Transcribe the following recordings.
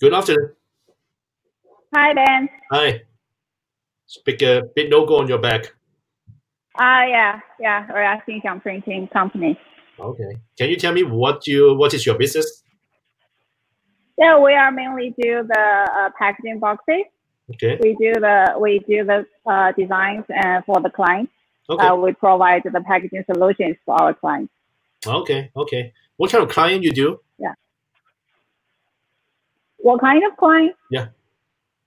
Good afternoon. Hi, Ben. Hi. Speak a bit logo on your back. Ah, uh, yeah, yeah. We're a Xinjiang printing company. Okay. Can you tell me what you what is your business? Yeah, we are mainly do the uh, packaging boxes. Okay. We do the we do the uh, designs and for the clients. Okay. Uh, we provide the packaging solutions for our clients. Okay. Okay. What kind of client you do? What kind of client? Yeah.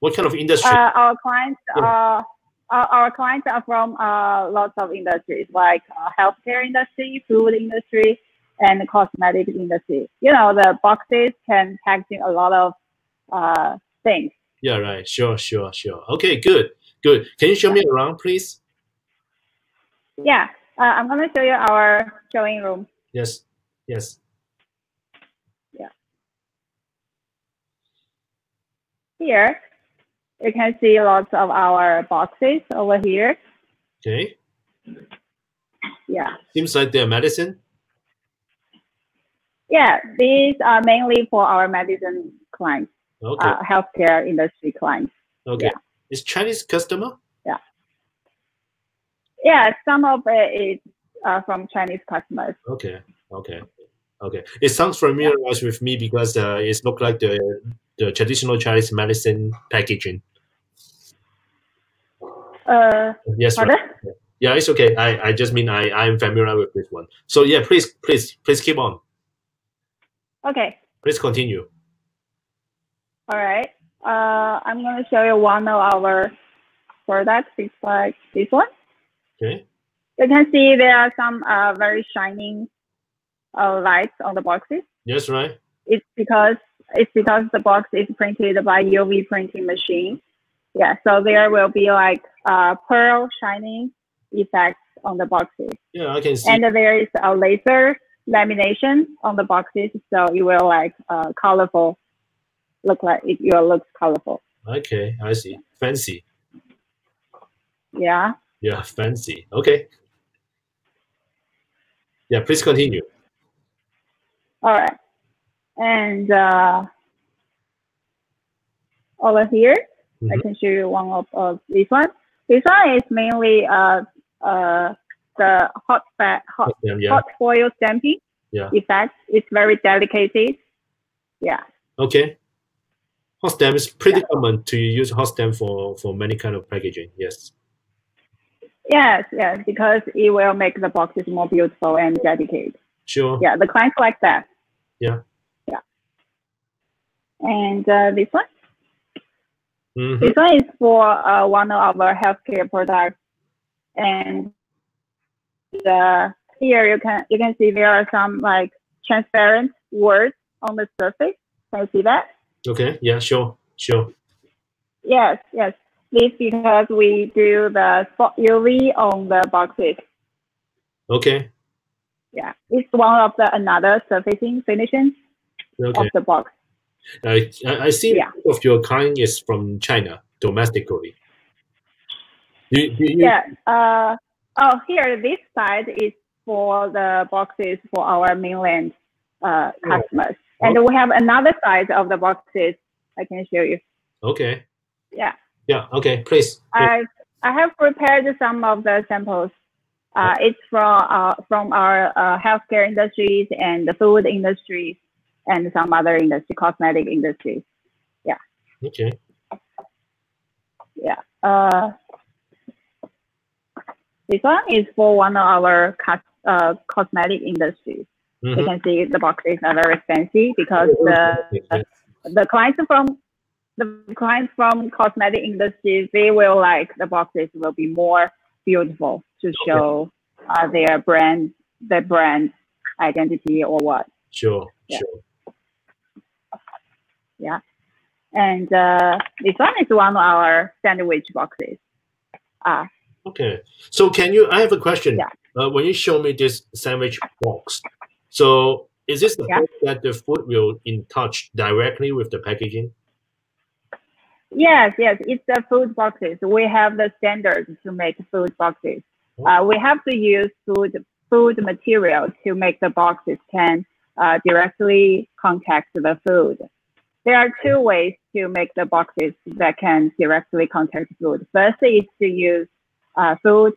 What kind of industry? Uh, our clients Yeah. are our, our clients are from uh, lots of industries like uh, healthcare industry, food industry, and cosmetic industry. You know, the boxes can packaging a lot of uh, things. yeah. Right. Sure. Sure. Sure. Okay. Good. Good. Can you show me around, please? Yeah, uh, I'm gonna show you our showing room. Yes. Yes. Here, you can see lots of our boxes over here. Okay. Yeah, Seems like they're medicine. yeah. These are mainly for our medicine clients, Okay. uh, healthcare industry clients. okay. yeah. Is Chinese customer? Yeah, Yeah, some of it is uh, from Chinese customers. Okay. Okay. Okay. It sounds familiar with me because uh, it look like the the traditional Chinese medicine packaging. Uh, Yes. Right. Yeah, it's okay. I, I just mean I I'm familiar with this one. So yeah, please please please keep on. Okay, Please continue. all right. Uh, I'm gonna show you one of our products. It's like this one. Okay. You can see there are some uh, very shining uh, lights on the boxes. Yes, right. It's because it's because the box is printed by UV printing machine. Yeah, so there will be like uh, pearl shining effects on the boxes, Yeah, I can see. and there is a laser lamination on the boxes, so it will like uh, colorful, look like it will look colorful. okay, I see. Fancy. Yeah. Yeah, fancy. Okay. Yeah, please continue. All right. And uh, over here, I Mhm. can show you one of, of this one. This one is mainly uh, uh, the hot fat, hot, Yeah, yeah. hot foil stamping Yeah. effect. It's very delicate. Yeah. Okay. Hot stamp is pretty common to use hot stamp for for many kind of packaging. Yes. Yes, yes, because it will make the boxes more beautiful and dedicated. Sure. Yeah, the clients like that. Yeah. And uh, this one. Mhm. This one is for uh, one of our healthcare products, and the here you can you can see there are some like transparent words on the surface. Can you see that? Okay. Yeah. Sure. Sure. Yes, yes. This because we do the spot UV on the boxes. Okay. Yeah, it's one of the another surfacing finishing Okay. of the box. I I see Yeah. of your client is from China domestically. Do, do you, Yeah. Uh, oh, here this side is for the boxes for our mainland uh, customers, and we have another side of the boxes. I can show you. Okay. Yeah, Yeah. Okay. Please. please. I I have prepared some of the samples. Uh, it's from uh, from our uh, healthcare industries and the food industries and some other industry, cosmetic industries. Yeah. Okay. Yeah. Uh, this one is for one of our cos- uh, cosmetic industries. You Mhm. can see the boxes are very fancy because the the clients from the clients from cosmetic industries they will like the boxes will be more beautiful to show uh, their brand their brand identity or what. Sure. Yeah. Sure. Yeah. And uh, this one is one of our sandwich boxes. Uh, Okay. So can you? I have a question. Yeah. Uh, when you show me this sandwich box, so is this the Yeah. that the food will in touch directly with the packaging? Yes, yes, it's the food boxes. We have the standards to make food boxes. Uh, we have to use food food material to make the boxes can uh, directly contact the food. There are two ways to make the boxes that can directly contact food. First is to use uh, food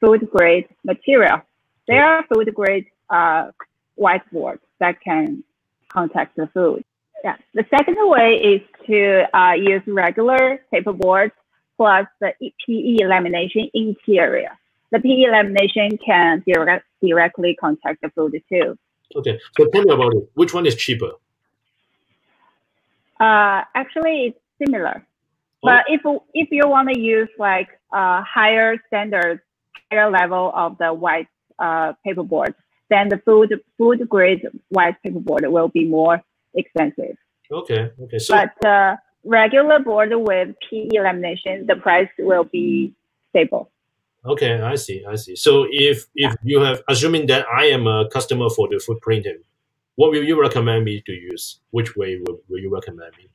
food grade material. There are food grade uh, whiteboards that can contact the food. Yeah. The second way is to uh, use regular paperboard plus the PE lamination interior. The PE lamination can direct, directly contact the food too. Okay, so tell me about it. Which one is cheaper? Uh, actually, it's similar. Oh. But if if you want to use like a higher standard, higher level of the white uh, paperboard, then the food food grade white paperboard will be more expensive. Okay. Okay. So, but uh, regular board with PE lamination, the price will be stable. Okay, I see. I see. So if if you have assuming that I am a customer for the food printing, what will you recommend me to use? Which way will, will you recommend me?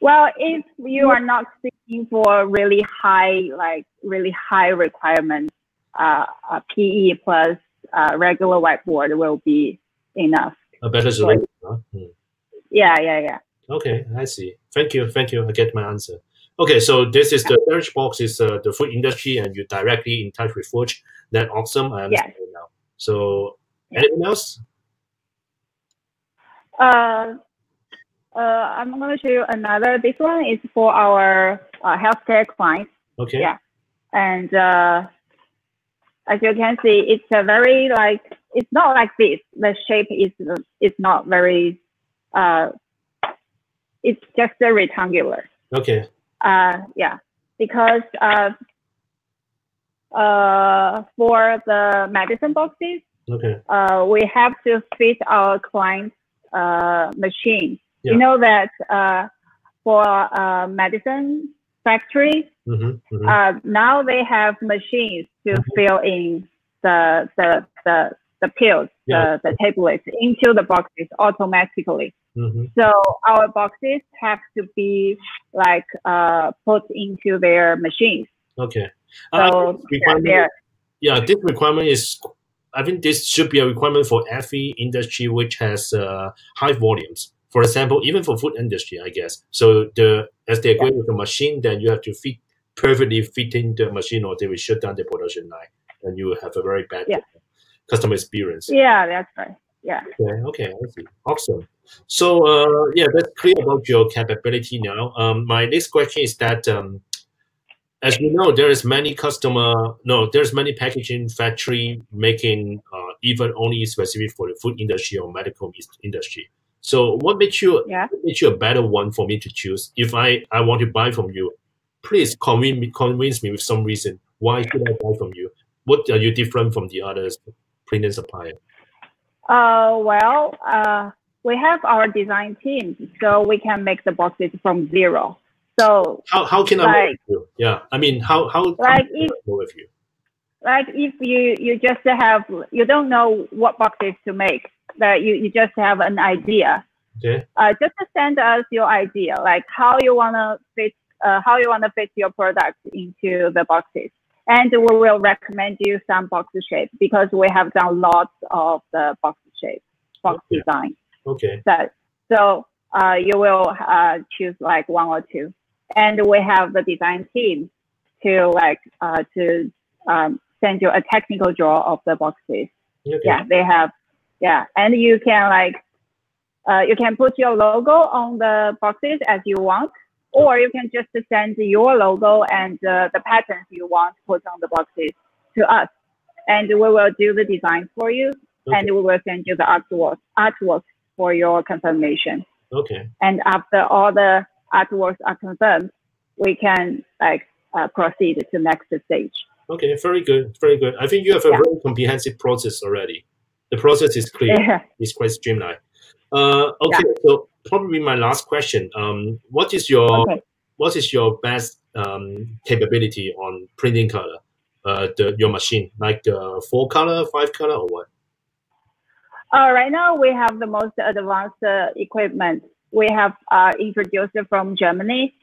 Well, if you are not seeking for really high, like really high requirements, uh, PE plus uh, regular whiteboard will be enough. A better solution. Huh? Hmm. Yeah, yeah, yeah. Okay, I see. Thank you, thank you. I get my answer. Okay, so this is the search box is uh, the food industry, and you're directly in touch with food. That awesome. I understand yes. now. So, anything else? Uh, uh, I'm going to show you another. This one is for our uh, healthcare clients. Okay. Yeah. And uh, as you can see, it's a very like, it's not like this. The shape is, is not very, uh, it's just a rectangular. Okay. Uh, yeah. Because uh, uh, for the medicine boxes, okay. uh, we have to fit our clients machine. Yeah. You know that uh, for uh, medicine factory, mm-hmm, mm-hmm. Uh, now they have machines to mm-hmm. fill in the the the, the pills, yeah. the, the tablets into the boxes automatically. Mm-hmm. So our boxes have to be like uh, put into their machines. Okay. So yeah, yeah, this requirement is I think this should be a requirement for every industry which has uh, high volumes. For example, even for food industry, I guess. So the as they agree yeah. with the machine, then you have to fit perfectly fitting the machine, or they will shut down the production line, and you will have a very bad yeah. customer experience. Yeah, that's right. Yeah. Okay. Okay. I see. Awesome. So uh, yeah, that's clear about your capability now. Um, my next question is that um, as we know, there is many customer, no, there's many packaging factory making uh, even only specific for the food industry or medical industry. So what makes you yeah. makes you a better one for me to choose? If I, I want to buy from you, please convince me, convince me with some reason. Why should I buy from you? What are you different from the others printing supplier? Uh, well, uh, we have our design team, so we can make the boxes from zero. So how, how can I like, work with you? Yeah, I mean, how how like if, with you? Like if you you just have you don't know what boxes to make, that you you just have an idea. Okay. Uh, just send us your idea, like how you wanna fit uh, how you wanna fit your product into the boxes, and we will recommend you some box shape because we have done lots of the box shape, box okay. design. Okay. That so uh, you will uh, choose like one or two and we have the design team to like uh, to um, send you a technical draw of the boxes. Okay. Yeah, they have. Yeah, and you can like uh, you can put your logo on the boxes as you want, or you can just send your logo and uh, the patterns you want put on the boxes to us, and we will do the design for you, okay. and we will send you the artwork artwork for your confirmation. Okay. And after all the artworks are confirmed, we can like uh, proceed to next stage. Okay, very good, very good. I think you have a yeah. very comprehensive process already. The process is clear. Yeah. It's quite streamlined. Uh, okay, yeah. so probably my last question. Um, what is your okay. what is your best um, capability on printing color? Uh, the your machine like uh, four color, five color, or what? Uh, right now we have the most advanced uh, equipment we have uh, introduced from Germany.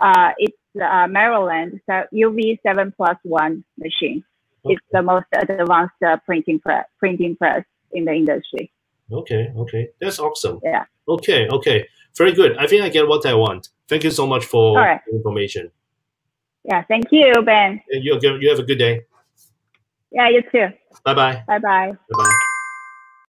Uh, it's uh, Manroland UV7 plus one machine. Okay. It's the most advanced uh, printing press, printing press in the industry. Okay, okay, that's awesome. Yeah. Okay, okay. very good. I think I get what I want. Thank you so much for right. information. Yeah, thank you, Ben. You, you have a good day. Yeah, you too. Bye bye. Bye bye. Bye bye.